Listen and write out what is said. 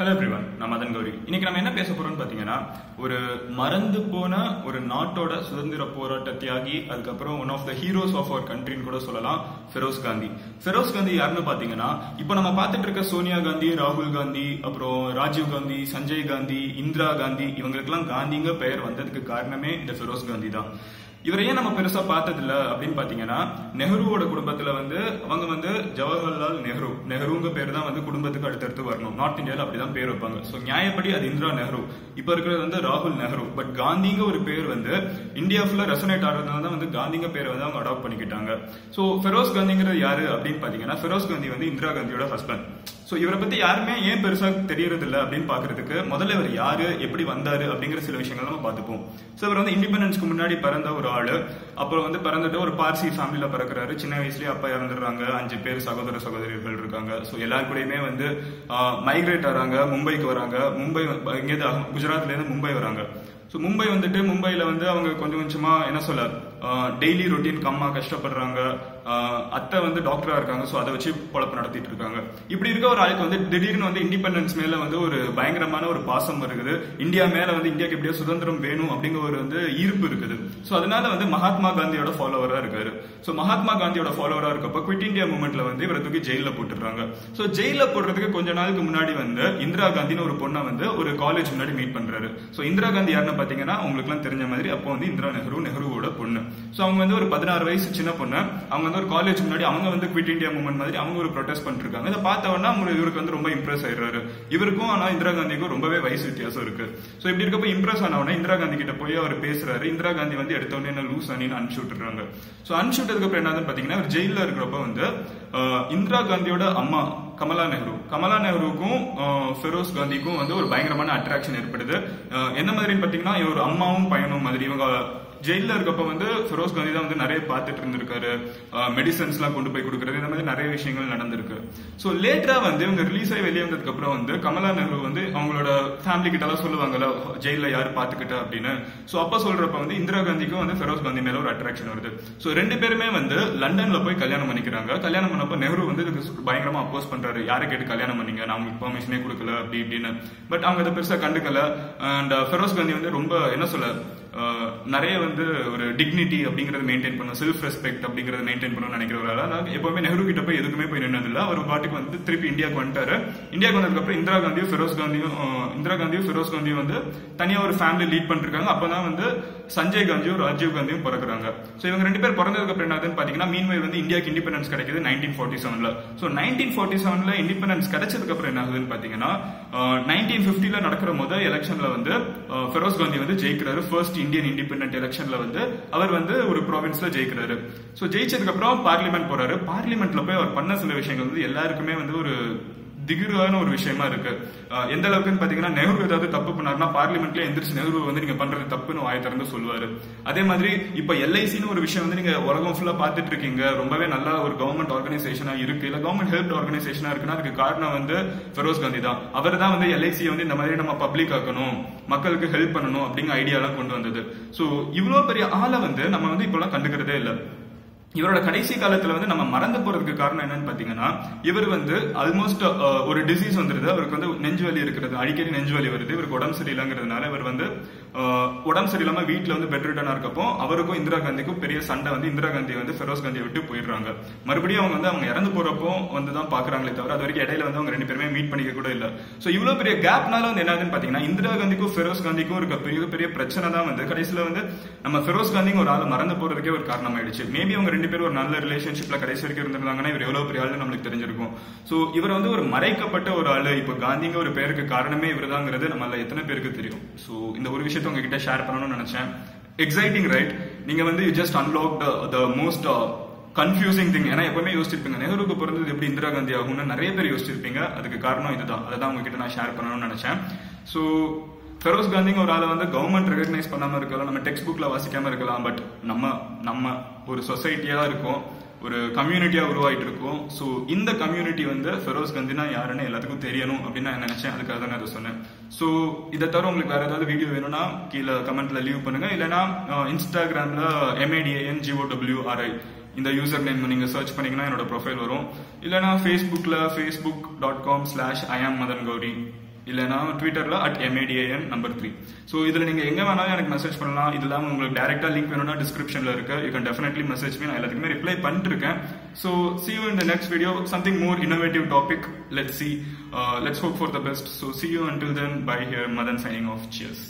Hello everyone நான் மதன் கௌரி. இன்னைக்கு நம்ம என்ன பேச போறோம்னு பாத்தீங்கன்னா ஒரு மறந்து போன ஒரு நாட்டோட சுதந்திர போராட்ட தியாகி அதுக்கப்புறம் one of the heroes of our கண்ட்ரின்னு கூட சொல்லலாம். ஃபெரோஸ் காந்தி ஃபெரோஸ் காந்தி யாருன்னு பாத்தீங்கன்னா இப்ப நம்ம பார்த்துட்டு இருக்க சோனியா காந்தி ராகுல் காந்தி அப்புறம் ராஜீவ் காந்தி சஞ்சய் காந்தி இந்திரா காந்தி இவங்களுக்கெல்லாம் காந்திங்க பெயர் வந்ததுக்கு காரணமே இந்த ஃபெரோஸ் காந்தி தான். இவரை ஏன் நம்ம பெருசா பார்த்ததில்ல அப்படின்னு பாத்தீங்கன்னா நெஹ்ருவோட குடும்பத்துல வந்து அவங்க வந்து ஜவஹர்லால் நெஹ்ரு. நெஹ்ருங்க பேர் தான் வந்து குடும்பத்துக்கு அடுத்தடுத்து வரணும். நார்த் இந்தியாவில் அப்படிதான் பேர் வைப்பாங்க. சோ நியாயப்படி அது இந்திரா நெஹ்ரு. இப்ப இருக்கிறது வந்து ராகுல் நெஹ்ரு. பட் காந்திங்க ஒரு பேர் வந்து இந்தியா ஃபுல்லா ரெசனேட் ஆகிறதுனால தான் வந்து காந்திங்க பேரை வந்து அவங்க அடாப்ட் பண்ணிக்கிட்டாங்க. சோ ஃபெரோஸ் காந்திங்கிறது யாரு அப்படின்னு பாத்தீங்கன்னா ஃபெரோஸ் காந்தி வந்து இந்திரா காந்தியோட ஹஸ்பண்ட் ஸோ இவரை பத்தி யாருமே ஏன் பெருசா தெரியறது இல்லை அப்படின்னு பாக்குறதுக்கு முதல்ல இவர் யாரு எப்படி வந்தாரு அப்படிங்கிற சில விஷயங்கள் நம்ம பார்த்துப்போம். சோ இவர் வந்து இண்டிபெண்டன்ஸ்க்கு முன்னாடி பிறந்த ஒரு ஆளு. அப்புறம் வந்து பிறந்துட்டு ஒரு பார்சி ஃபேமிலியில பிறக்கிறாரு. சின்ன வயசுலயே அப்பா இறந்துடுறாங்க. அஞ்சு பேர் சகோதர சகோதரிகள் இருக்காங்க. ஸோ எல்லாரு கூடயுமே வந்து மைக்ரேட் ஆறாங்க. மும்பைக்கு வராங்க. மும்பை இங்கேருந்து குஜராத்ல இருந்து மும்பை வராங்க. ஸோ மும்பை வந்துட்டு மும்பையில் வந்து அவங்க கொஞ்சம் கொஞ்சமா என்ன சொல்ல டெய்லி ரொட்டீன் கம்மா கஷ்டப்படுறாங்க. அத்தை வந்து டாக்டரா இருக்காங்க ஸோ அதை வச்சு பொழப்பு நடத்திட்டு இருக்காங்க. இப்படி இருக்க ஒரு ஆளுக்கு வந்து திடீர்னு வந்து இண்டிபெண்டன்ஸ் மேல வந்து ஒரு பயங்கரமான ஒரு பாசம் இருக்குது. இந்தியா மேல வந்து இந்தியாக்கு எப்படியோ சுதந்திரம் வேணும் அப்படிங்கிற ஒரு வந்து ஈர்ப்பு இருக்குது. ஸோ அதனால வந்து மகாத்மா காந்தியோட ஃபாலோவரா இருக்காரு. ஸோ மகாத்மா காந்தியோட ஃபாலோவரா இருக்கப்ப குவிட் இந்தியா மூவ்மெண்ட்ல வந்து இவரை தூக்கி ஜெயில போட்டுறாங்க ஸோ ஜெயில போடுறதுக்கு கொஞ்ச நாளுக்கு முன்னாடி வந்து இந்திரா காந்தின்னு ஒரு பொண்ணை வந்து ஒரு காலேஜ் முன்னாடி மீட் பண்றாரு. ஸோ இந்திரா காந்தி யாருன்னு பாத்தீங்கன்னா உங்களுக்கு எல்லாம் தெரிஞ்ச மாதிரி அப்போ வந்து இந்திரா நெஹ்ரு நெஹ்ருவோட பொண்ணு. ஸோ அவங்க வந்து ஒரு பதினாறு வயசு சின்ன பொண்ணு. அவங்க வந்து ஒரு காலேஜ் முன்னாடி அவங்க வந்து குவிட் இந்தியா மூமெண்ட் மாதிரி அவங்க ஒரு ப்ரொடெஸ்ட் பண்ணிருக்காங்க. இதை பார்த்தவொன்னா அவங்க இவருக்கு வந்து ரொம்ப இம்ப்ரெஸ் ஆயிடுறாரு. இவருக்கும் ஆனா இந்திரா காந்திக்கும் ரொம்பவே வயசு வித்தியாசம் இருக்கு. ஸோ இப்படி இருக்கப்போ இம்ப்ரெஸ் ஆன இந்திரா காந்தி கிட்ட போய் அவர் பேசுறாரு. இந்திரா காந்தி வந்து எடுத்தவொடனே என்ன லூஸ் அணின்னு அனுப்பிச்சுட்டுறாங்க ஸோ அனுப்பிச்சுட்டதுக்கு அப்புறம் என்னதுன்னு பாத்தீங்கன்னா அவர் ஜெயில இருக்கிறப்ப வந்து இந்திரா காந்தியோட அம்மா கமலா நெஹ்ரு கமலா நெஹ்ருக்கும் ஃபெரோஸ் காந்திக்கும் வந்து ஒரு பயங்கரமான அட்ராக்ஷன் ஏற்படுது. என்ன மாதிரின்னு பாத்தீங்கன்னா இவர் அம்மாவும் பையனும் மாதிரி இவங்க ஜெயிலில் இருக்கப்ப வந்து ஃபெரோஸ் காந்தி தான் வந்து நிறைய பார்த்துட்டு இருந்திருக்காரு. மெடிசன்ஸ்லாம் கொண்டு போய் கொடுக்கறது இந்த மாதிரி நிறைய விஷயங்கள் நடந்திருக்கு. ஸோ லேட்டரா வந்து இவங்க ரிலீஸ் ஆகி வெளியே வந்ததுக்கு அப்புறம் வந்து கமலா நேரு வந்து அவங்களோட ஃபேமிலி கிட்டலாம் சொல்லுவாங்கல்ல ஜெயிலில் யார் பாத்துக்கிட்டா அப்படின்னு. ஸோ அப்போ சொல்கிறப்ப வந்து இந்திரா காந்திக்கும் வந்து ஃபெரோஸ் காந்தி மேலே ஒரு அட்ராக்ஷன் வருது. ஸோ ரெண்டு பேருமே வந்து லண்டனில் போய் கல்யாணம் பண்ணிக்கிறாங்க. கல்யாணம் பண்ணப்போ நெஹ்ரு வந்து இதுக்கு பயங்கரமாக அப்போஸ் பண்ணுறாரு யாரை கேட்டு கல்யாணம் பண்ணீங்க? நான் உங்களுக்கு பெர்மிஷனே கொடுக்கல. அப்படி இப்படின்னு. பட் அவங்க அதை பெருசாக கண்டுக்கல. அண்ட் ஃபெரோஸ் காந்தி வந்து ரொம்ப என்ன சொல்ல நிறைய வந்து ஒரு டிக்னிட்டி அப்படிங்கறத மெயின்டைன் பண்ணும் செல்ஃப் ரெஸ்பெக்ட் அப்படிங்கறத மெயின்டைன் பண்ணணும்னு நினைக்கிறவரால நான் எப்பவுமே நெஹ்ரு கிட்ட போய் எதுக்குமே போய் நின்னதில்ல. அவர் பாட்டுக்கு வந்து திருப்பி இந்தியாவுக்கு வந்துட்டாரு. இந்தியாவுக்கு வந்ததுக்கு அப்புறம் இந்திரா காந்தியும் ஃபெரோஸ் காந்தியும் இந்திரா காந்தியும் ஃபெரோஸ் காந்தியும் வந்து தனியா ஒரு ஃபேமிலி லீட் பண்ணிருக்காங்க. அப்பதான் வந்து சஞ்சய் காந்தியும் ராஜீவ் காந்தியும் பிறக்கிறாங்க. ஸோ இவங்க ரெண்டு பேர் பிறந்ததுக்கு அப்புறம் என்னதுன்னு பார்த்தீங்கன்னா மீன்வை வந்து இந்தியாவுக்கு இண்டிபெண்டன்ஸ் கிடைக்குது நைன்டீன் ஃபார்ட்டி செவனில் ஸோ நைன்டீன் ஃபார்ட்டி செவன்ல இண்டிபெண்டன்ஸ் கிடைச்சதுக்கு அப்புறம் என்ன ஆகுதுன்னு பார்த்தீங்கன்னா நைன்டீன் ஃபிஃப்டியில் நடக்கிற முதல் எலெக்ஷனில் வந்து ஃபெரோஸ் காந்தி வந்து ஜெயிக்கிறாரு. ஃபர்ஸ்ட் இந்தியன் இண்டிபெண்டன்ட் எலெக்ஷனில் வந்து அவர் வந்து ஒரு ப்ராவின்ஸில் ஜெயிக்கிறாரு. ஸோ ஜெயிச்சதுக்கப்புறம் பார்லிமெண்ட் போறாரு. பார்லிமெண்ட்டில் போய் அவர் பண்ண சில விஷயங்கள் வந்து எல்லாருக்குமே வந்து ஒரு திகிர்வான ஒரு விஷயமா இருக்கு. எந்த அளவுக்குன்னு பாத்தீங்கன்னா நெஹ்ரு ஏதாவது தப்பு பண்ணாருன்னா பார்லிமெண்ட்ல எந்திரிச்சு நெஹ்ரு வந்து நீங்க பண்றது தப்புன்னு வாய திறந்து சொல்லுவாரு. அதே மாதிரி இப்ப எல்ஐசின்னு ஒரு விஷயம் வந்து நீங்க உலகம் ஃபுல்லா பாத்துட்டு இருக்கீங்க. ரொம்பவே நல்ல ஒரு கவர்மெண்ட் ஆர்கனைசேஷனா இருக்கு. இல்ல கவர்மெண்ட் ஹெல்ப் ஆர்கனைசேஷனா இருக்குன்னா அதுக்கு காரணம் வந்து ஃபெரோஸ் காந்தி தான். அவர் தான் வந்து எல்ஐசி வந்து இந்த மாதிரி நம்ம பப்ளிக் ஆக்கணும் மக்களுக்கு ஹெல்ப் பண்ணணும் அப்படிங்கிற ஐடியாலாம் கொண்டு வந்தது. சோ இவ்வளவு பெரிய ஆளை வந்து நம்ம வந்து இப்பெல்லாம் கண்டுக்கிறதே இல்லை. இவரோட கடைசி காலத்துல வந்து நம்ம மறந்து போறதுக்கு காரணம் என்னன்னு பாத்தீங்கன்னா இவர் வந்து ஆல்மோஸ்ட் ஒரு டிசீஸ் வந்துருது. அவருக்கு வந்து நெஞ்சு வலி இருக்கிறது அடிக்கடி நெஞ்சு வலி வருது. இவருக்கு உடம்பு சரியில்லைங்கிறதுனால இவர் வந்து உடம்பு சரியில்லாம வீட்டுல வந்து பெட் ரிட்டனா இருக்கப்போ அவருக்கும் இந்திரா காந்திக்கும் பெரிய சண்டை வந்து இந்திரா காந்தி வந்து ஃபெரோஸ் காந்தியை விட்டு போயிடுறாங்க. மறுபடியும் அவங்க வந்து அவங்க இறந்து போறப்போ வந்து தான் பாக்குறாங்களே தவிர அது வரைக்கும் இடையில வந்து அவங்க ரெண்டு பேருமே மீட் பண்ணிக்க கூட இல்ல. சோ இவ்வளவு பெரிய கேப்னால வந்து என்னதுன்னு பாத்தீங்கன்னா இந்திரா காந்திக்கும் ஃபெரோஸ் காந்திக்கும் ஒரு பெரிய பெரிய பிரச்சனை தான் வந்து கடைசியில வந்து நம்ம ஃபெரோஸ் காந்திங்க ஒரு ஆள் மறந்து போறதுக்கே ஒரு காரணம் ஆயிடுச்சு மேபி அவங்க ரெண்டு பேரும் ஒரு நல்ல ரிலேஷன்ஷிப்ல கடைசி வரைக்கும் இருந்திருந்தாங்கன்னா இவர் எவ்வளவு பெரிய ஆள் நம்மளுக்கு தெரிஞ்சிருக்கும். சோ இவர் வந்து ஒரு மறைக்கப்பட்ட ஒரு ஆளு இப்ப காந்திங்க ஒரு பேருக்கு காரணமே இவர் தாங்கிறது நம்மள எத்தனை பேருக்கு தெரியும். சோ இந்த ஒரு விஷயத்த உங்ககிட்ட ஷேர் பண்ணணும்னு நினைச்சேன். எக்ஸைட்டிங் ரைட் நீங்க வந்து just unlock the most confusing thing ஏன்னா எப்பவுமே யோசிச்சிருப்பீங்க நெஹ்ருக்கு பிறந்தது எப்படி இந்திரா காந்தி ஆகும்னு நிறைய பேர் யோசிச்சிருப்பீங்க. அதுக்கு காரணம் இதுதான். அதை தான் உங்ககிட்ட நான் ஷேர் பண்ணணும்னு நினைச்சேன். ஸோ ஃபெரோஸ் காந்திங்க ஒரு ஆளை வந்து கவர்மெண்ட் ரெகக்னைஸ் பண்ணாம இருக்கலாம். நம்ம டெக்ஸ்ட் புக்ல வாசிக்காம இருக்கலாம். பட் நம்ம நம்ம ஒரு சொசைட்டியா இருக்கும். ஒரு கம்யூனிட்டியாக உருவாயிட்டு இருக்கும் ஸோ இந்த கம்யூனிட்டி வந்து ஃபெரோஸ் கந்தினா யாருன்னு எல்லாத்துக்கும் தெரியணும் அப்படின்னு நான் நினச்சேன். அதுக்காக தான் நான் அதை சொன்னேன். ஸோ இதை தவிர உங்களுக்கு வேறு ஏதாவது வீடியோ வேணும்னா கீழே கமெண்ட்டில் லீவ் பண்ணுங்கள் இல்லைன்னா இன்ஸ்டாகிராமில் M A D A N G O W R I இந்த யூசர் நேம் நீங்கள் சர்ச் பண்ணிங்கன்னா என்னோட ப்ரொஃபைல் வரும். இல்லைன்னா ஃபேஸ்புக்கில் Facebook dot com slash I am Madan Gowri இல்லைனா ட்விட்டரில் at M A D A N number three so இதில் நீங்கள் எங்கே வேணாலும் எனக்கு மெசேஜ் பண்ணலாம். இது உங்களுக்கு டேரெக்டாக லிங்க் வேணும்னா டிஸ்கிரிப்ஷனில் இருக்கு. You can definitely message me நான் எல்லாத்துக்குமே ரிப்ளை பண்ணிருக்கேன் so see you in the next video something more innovative topic let see let's hope for the best so see you until then bye here Madan signing off cheers